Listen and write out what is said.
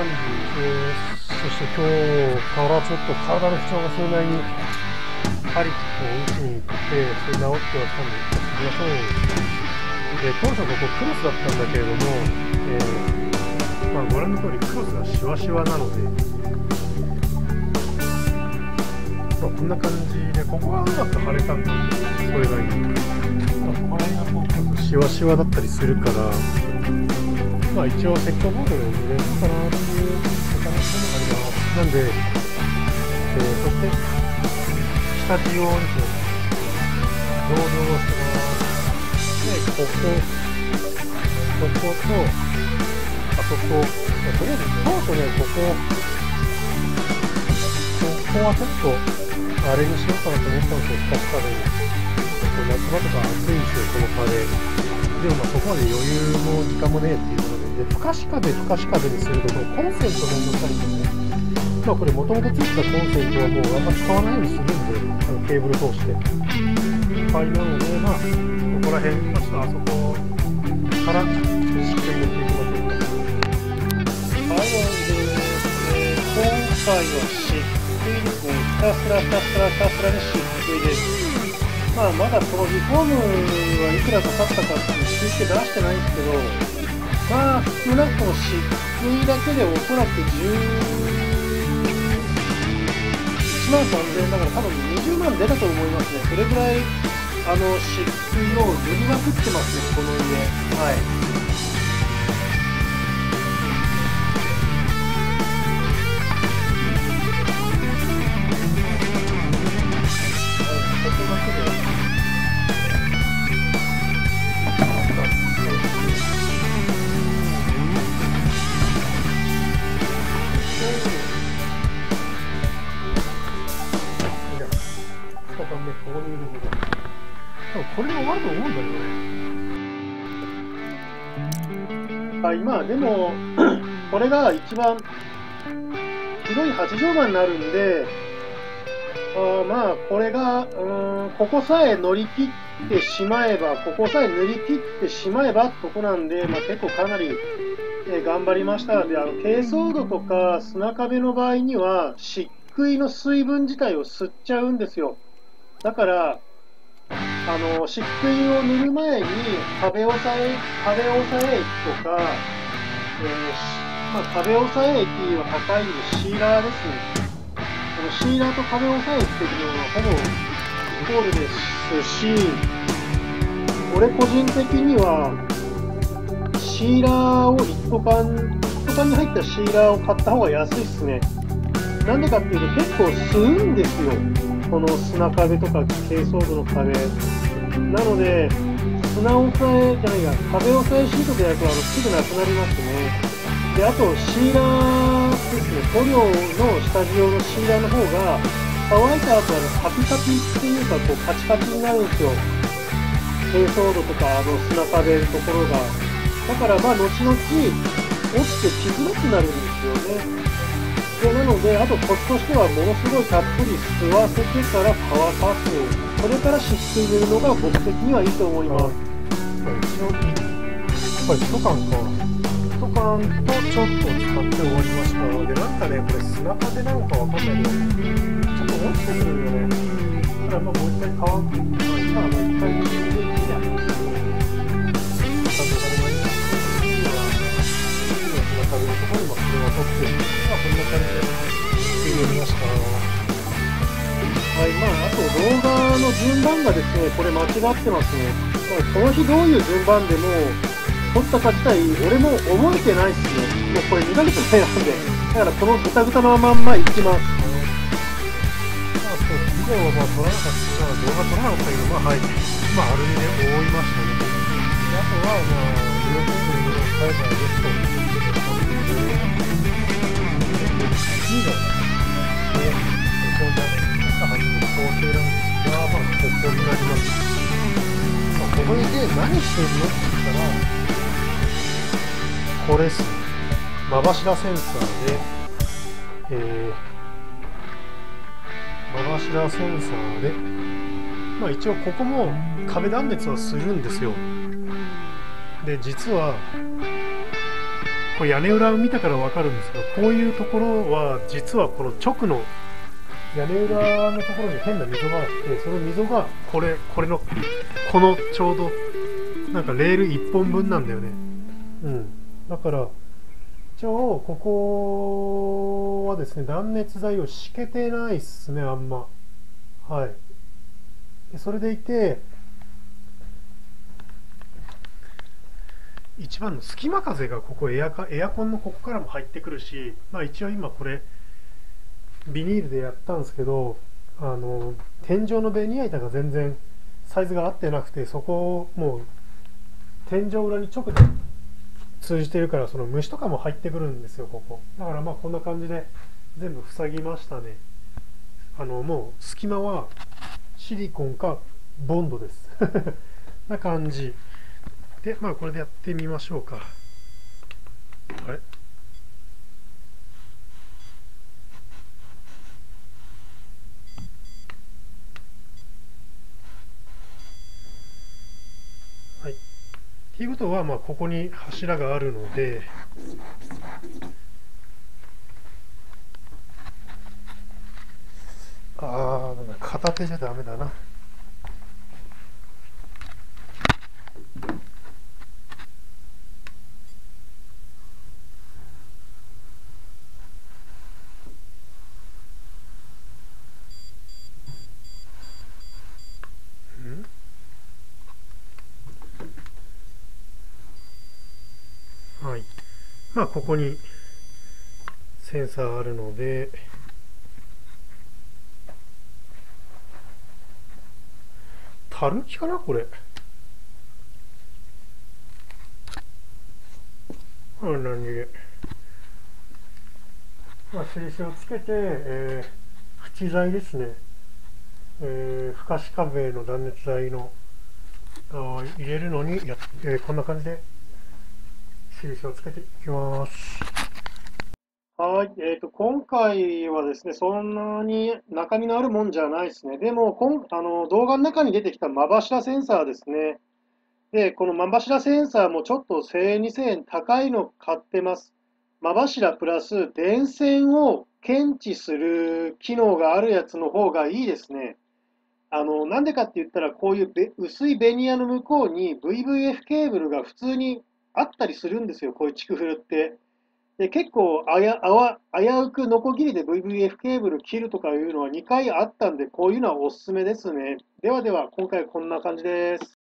感じ、えー、そして今日からちょっと体の不調がそれなりに針を打ちに行ってそれ治ってはったんですみませんで当初ここクロスだったんだけれども、えー、まあ、ご覧の通りクロスがシワシワなので、まあ、こんな感じでここはうまく腫れたんだそれなりに、まあ、ここら辺がこうシワシワだったりするからまあ一応セットボードで入れるかなって。なんで、えー、そして下地用ですね増量をしてますでこここことあそことりあえず当初ねここここはちょっとあれにしようかなと思ったんですよピカピカで夏場とか暑いんですよこの壁でもまあそこまで余裕も時間もねえっていうことで、で、ふかし壁、ふかし壁にすると、このコンセントの状態ですね。まあこれもともとついてたコンセントはもうあんま使わないようにするんで、あのケーブル通して。はい、なので、まあ、ここら辺、まあ、あそこからしっかりやっていきましょうか。はい、なので、えー、今回は漆喰ですね。ひたすらひたすらひたすらに漆喰です。まあ、まだこのリフォームはいくらかかったかっていう集計出してないんですけど、まあ、少なくとも漆喰だけでおそらく10、1万3000円だから多分20万出たと思いますね。それぐらい、あの、漆喰を塗りまくってますね、この家。はい。あでも、これが一番広い8畳間になるんで、あまあ、これが、うん、ここさえ乗り切ってしまえば、ここさえ塗り切ってしまえばってとこなんで、まあ、結構かなり、え頑張りましたで、あの、珪藻土とか砂壁の場合には、漆喰の水分自体を吸っちゃうんですよ。だから、あの、漆喰を塗る前に壁押さえ、壁押さえ液とか、えー、まあ、壁押さえ液は高いんでシーラーですね。このシーラーと壁押さえっていうのはほぼイコールですし、俺個人的には、シーラーを一斗缶、一斗缶に入ったシーラーを買った方が安いっすね。なんでかっていうと結構吸うんですよ。この砂壁とか珪藻土の壁。なので、砂押さえじゃないや、壁押さえシートで焼くとあのすぐなくなりますね。で、あと、シーラーですね、塗料の下地用のシーラーの方が、乾いた後はカピカピっていうか、こう、カチカチになるんですよ。珪藻土とか、あの、砂壁のところが。だから、まあ、後々、落ちてきづらくなるんですよね。でなので、あとコツとしてはものすごいたっぷり吸わせてから乾かす。それから湿水入れるのが僕的にはいいと思います。一応、やっぱり1缶か。1缶とちょっと使って終わりました。で、なんかね、これ砂風なのかわかんないけど、ちょっと落ちてくるよね。だからまあもう一回乾く。まあ、今、一回水入れの順番がですね、これ間違ってますね。この日どういう順番でも、撮ったか自体、俺も覚えてないっすね。もうこれ2ヶ月前なんで。だからこのぐたぐたのまんまいきます。まあ、そう、ビデオはまあ撮らなかった、動画撮らなかったけど、まあはい。まあ、アルミで覆いましたね。あとは、まあ、両方の色を変えたらですと、2の、ね、ここで、中はまあ、ここになります。まあ、ここで何してるのって言ったら、これですね。まばしらセンサーで、えー、まばしらセンサーで、まあ一応ここも壁断熱はするんですよ。で、実は、これ屋根裏を見たからわかるんですけど、こういうところは、実はこの直の屋根裏のところに変な溝があって、その溝がこれ、これの、このちょうど、なんかレール1本分なんだよね。うん。だから、一応、ここはですね、断熱材を敷けてないっすね、あんま。はい。それでいて、一番の隙間風がここエアカエアコンのここからも入ってくるし、まあ、一応今これビニールでやったんですけどあの天井のベニヤ板が全然サイズが合ってなくてそこをもう天井裏に直で通じてるからその虫とかも入ってくるんですよここ。だからまあこんな感じで全部塞ぎましたね。あのもう隙間はシリコンかボンドです。な感じ。で、まあこれでやってみましょうか。あれはい。ていうことは、まあここに柱があるので、ああ、片手じゃダメだな。はい。まあ、ここにセンサーあるので、たるきかなこれ。あ何で。まあ、印をつけて、えー、縁材ですね。えー、ふかし壁の断熱材のあ入れるのにや、えー、こんな感じで印をつけていきます。はい、えーと、今回はですね、そんなに中身のあるもんじゃないですね。でも、こあの動画の中に出てきた真柱センサーですね。で、この真柱センサーもちょっと1000円、2000円高いの買ってます。真柱プラス電線を検知する機能があるやつの方がいいですね。あの、なんでかって言ったら、こういう薄いベニヤの向こうに VVF ケーブルが普通にあったりするんですよ、こういうフルって。で結構あやあわ危うくノコギリで VVF ケーブル切るとかいうのは2回あったんで、こういうのはおすすめですね。ではでは、今回はこんな感じです。